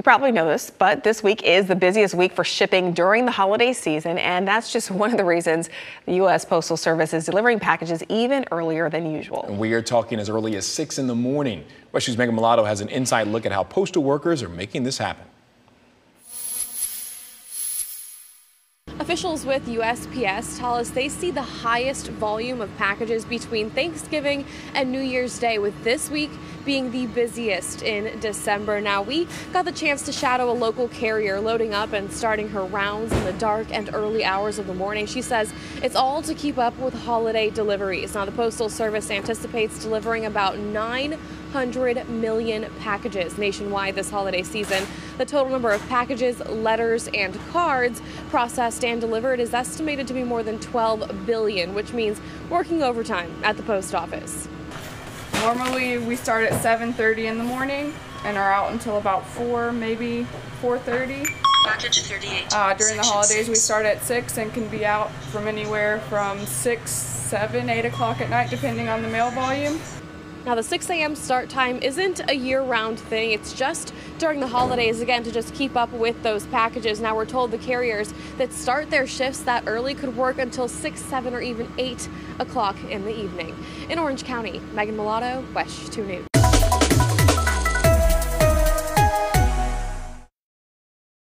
You probably know this, but this week is the busiest week for shipping during the holiday season, and that's just one of the reasons the U.S. Postal Service is delivering packages even earlier than usual. And we are talking as early as 6 in the morning. WESH News' Megan Mulatto has an inside look at how postal workers are making this happen. Officials with USPS tell us they see the highest volume of packages between Thanksgiving and New Year's Day, with this week being the busiest in December. Now, we got the chance to shadow a local carrier loading up and starting her rounds in the dark and early hours of the morning. She says it's all to keep up with holiday deliveries. Now, the Postal Service anticipates delivering about 900 million packages nationwide this holiday season. The total number of packages, letters, and cards processed and delivered is estimated to be more than 12 billion, which means working overtime at the post office. Normally we start at 7.30 in the morning and are out until about 4, maybe 4.30. Package 38. Uh, during the holidays six. we start at 6 and can be out from anywhere from 6, 7, 8 o'clock at night depending on the mail volume. Now, the 6 a.m. start time isn't a year round thing. It's just during the holidays, again, to just keep up with those packages. Now, we're told the carriers that start their shifts that early could work until 6, 7, or even 8 o'clock in the evening. In Orange County, Megan Mulatto, WESH 2 News.